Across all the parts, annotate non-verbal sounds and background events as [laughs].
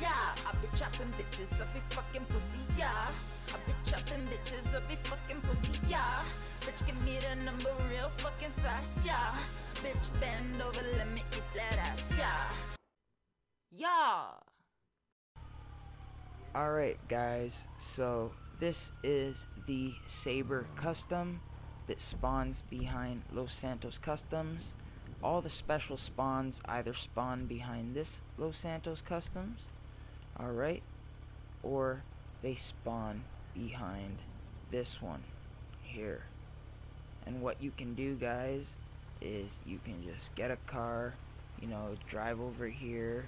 Yeah, I be chopping bitches, I be fucking pussy, yeah. I be chopping bitches, I be fucking pussy, yeah. Bitch, give me the number real fucking fast, yeah. Bitch, bend over, let me eat that ass, yeah. Yeah. Alright guys, so this is the Sabre Custom that spawns behind Los Santos Customs. All the special spawns either spawn behind this Los Santos Customs, alright, or they spawn behind this one here. And what you can do guys is you can just get a car, you know, drive over here,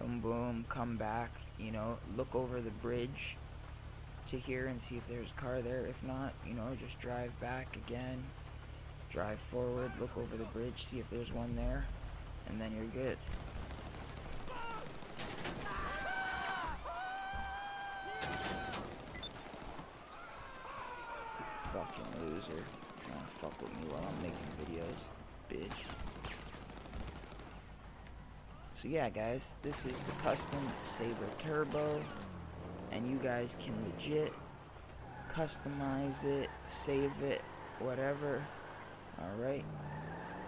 boom boom, come back, you know, look over the bridge to here and see if there's a car there. If not, you know, just drive back again, drive forward, look over the bridge, see if there's one there, and then you're good. Fucking loser. Trying to fuck with me while I'm making videos, bitch. So yeah guys, this is the custom Sabre Turbo and you guys can legit customize it, save it, whatever. Alright.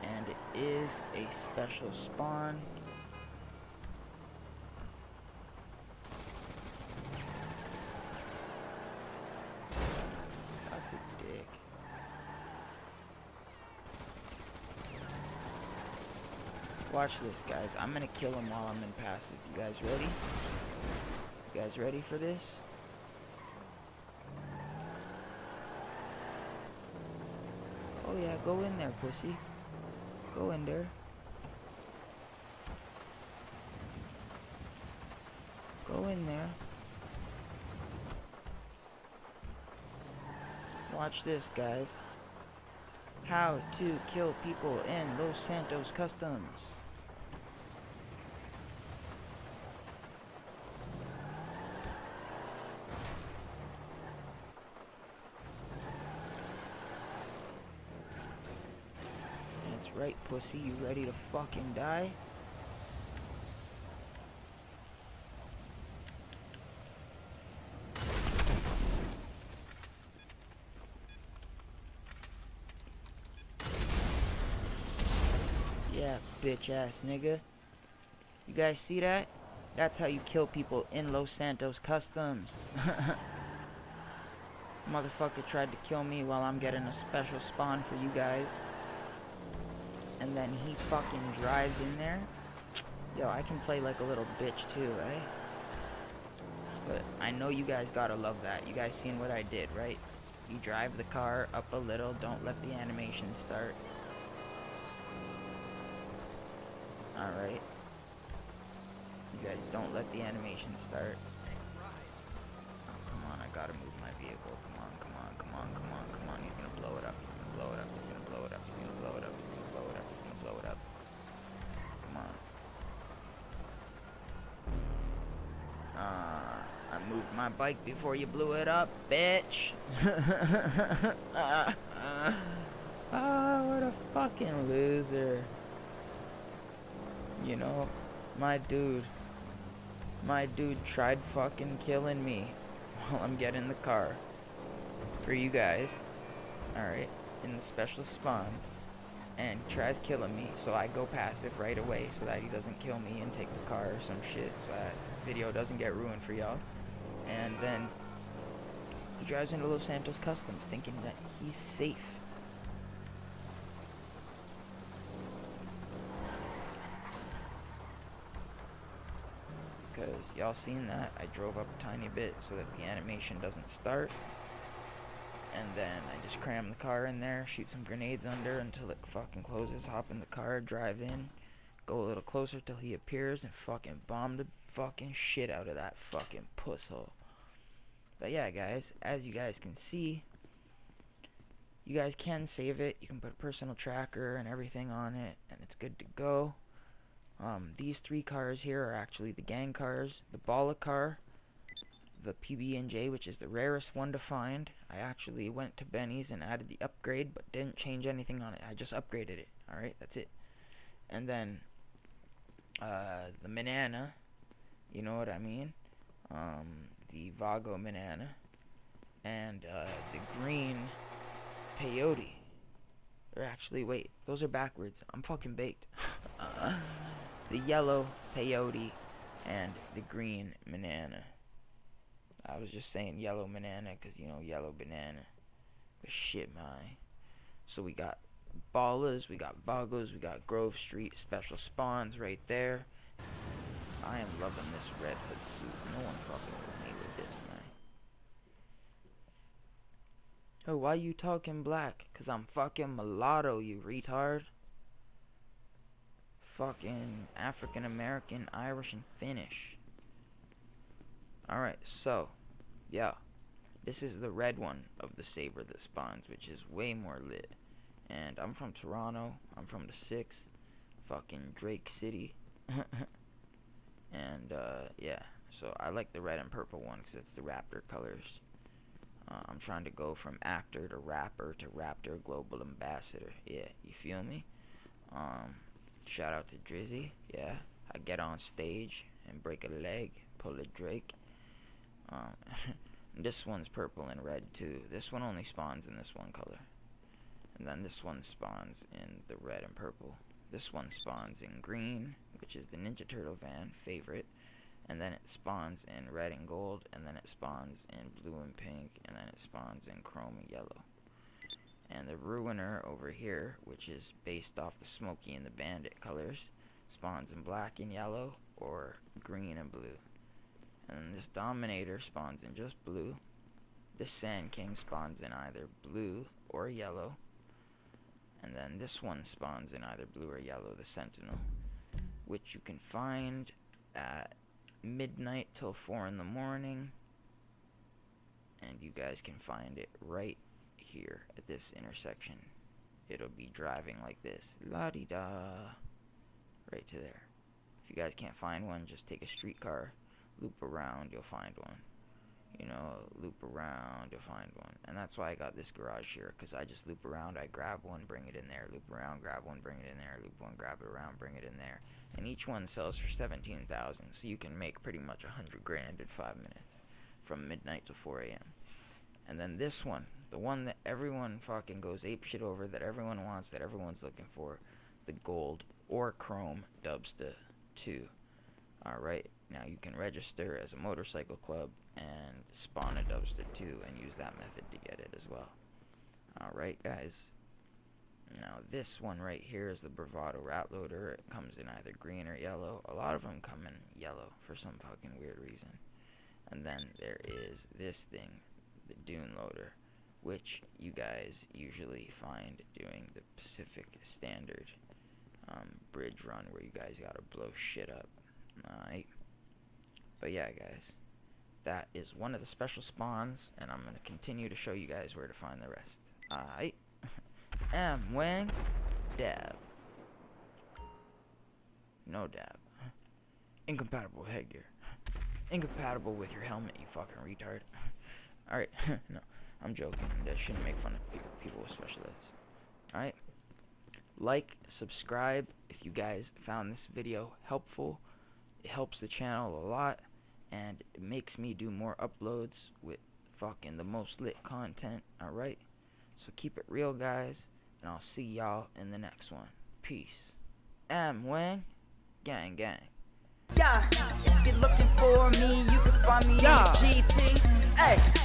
And it is a special spawn. Watch this guys. I'm gonna kill him while I'm in passive. You guys ready? You guys ready for this? Yeah, go in there, pussy. Go in there. Go in there. Watch this, guys. How to kill people in Los Santos Customs. That's right, pussy. You ready to fucking die? Yeah, bitch ass nigga. You guys see that? That's how you kill people in Los Santos Customs. [laughs] Motherfucker tried to kill me while I'm getting a special spawn for you guys. And then he fucking drives in there. Yo, I can play like a little bitch too, right? But I know you guys gotta love that. You guys seen what I did, right? You drive the car up a little, don't let the animation start. Alright. You guys don't let the animation start. Oh, come on, I gotta move my vehicle. Come on, come on, come on, come on, come on. My bike before you blew it up, bitch. Ah, [laughs] what a fucking loser. You know, my dude, my dude tried fucking killing me [laughs] while I'm getting the car for you guys. Alright, in the special spawns. And tries killing me, so I go passive right away so that he doesn't kill me and take the car or some shit so that video doesn't get ruined for y'all. And then he drives into Los Santos Customs thinking that he's safe. because y'all seen that? I drove up a tiny bit so that the animation doesn't start. And then I just cram the car in there shoot some grenades under until it fucking closes hop in the car drive in go a little closer till he appears and fucking bomb the fucking shit out of that fucking pusshole but yeah guys as you guys can see you guys can save it you can put a personal tracker and everything on it and it's good to go um, these three cars here are actually the gang cars. The Bala car, the PB&J, which is the rarest one to find. I actually went to Benny's and added the upgrade, but didn't change anything on it. I just upgraded it. Alright, that's it. And then uh, the banana, you know what I mean? Um, the Vago banana, and uh, the green peyote. Or actually, wait, those are backwards. I'm fucking baked. uh, [laughs] the yellow peyote and the green banana. I was just saying yellow banana because, you know, yellow banana. But shit, my. So we got Ballas, we got Vagos, we got Grove Street, special spawns right there. I am loving this red hood suit. No one fucking with me with this, man. Oh, why you talking black? Cause I'm fucking mulatto, you retard. Fucking African American, Irish, and Finnish. Alright, so, yeah. This is the red one of the sabre that spawns, which is way more lit. And I'm from Toronto. I'm from the 6th. Fucking Drake City. [laughs] and, uh, yeah. So I like the red and purple one because it's the Raptor colors. Uh, I'm trying to go from actor to rapper to Raptor Global Ambassador. Yeah, you feel me? Um, shout out to Drizzy. Yeah, I get on stage and break a leg, pull a Drake. Um, [laughs] this one's purple and red too. This one only spawns in this one color. And then this one spawns in the red and purple. This one spawns in green, which is the Ninja Turtle van favorite. And then it spawns in red and gold, and then it spawns in blue and pink, and then it spawns in chrome and yellow. And the Ruiner over here, which is based off the Smokey and the Bandit colors, spawns in black and yellow, or green and blue. And this Dominator spawns in just blue. This Sand King spawns in either blue or yellow. And then this one spawns in either blue or yellow, the Sentinel, which you can find at midnight till 4 in the morning. And you guys can find it right here at this intersection. It'll be driving like this. La-di-da. Right to there. If you guys can't find one, just take a streetcar, loop around, you'll find one you know, loop around to find one. And that's why I got this garage here, because I just loop around, I grab one, bring it in there, loop around, grab one, bring it in there, loop one, grab it around, bring it in there. And each one sells for 17000 so you can make pretty much a 100 grand in 5 minutes, from midnight to 4 a.m. And then this one, the one that everyone fucking goes ape shit over, that everyone wants, that everyone's looking for, the gold or chrome Dubsta 2. Alright, now you can register as a motorcycle club and spawn a Dubsta 2 and use that method to get it as well. Alright guys, now this one right here is the Bravado Rat Loader. It comes in either green or yellow. A lot of them come in yellow for some fucking weird reason. And then there is this thing, the Dune Loader, which you guys usually find doing the Pacific Standard um, bridge run where you guys gotta blow shit up. Alright. But yeah, guys. That is one of the special spawns, and I'm going to continue to show you guys where to find the rest. Alright. [laughs] M. Wang. Dab. No dab. [laughs] Incompatible headgear. [laughs] Incompatible with your helmet, you fucking retard. Alright. no, I'm joking. That shouldn't make fun of people, people with special eds. Alright. Like, subscribe if you guys found this video helpful. It helps the channel a lot and it makes me do more uploads with fucking the most lit content, alright? So keep it real, guys, and I'll see y'all in the next one. Peace. M Wang, gang gang. Yeah, if you're looking for me, you can find me Yeah. in GT. Hey,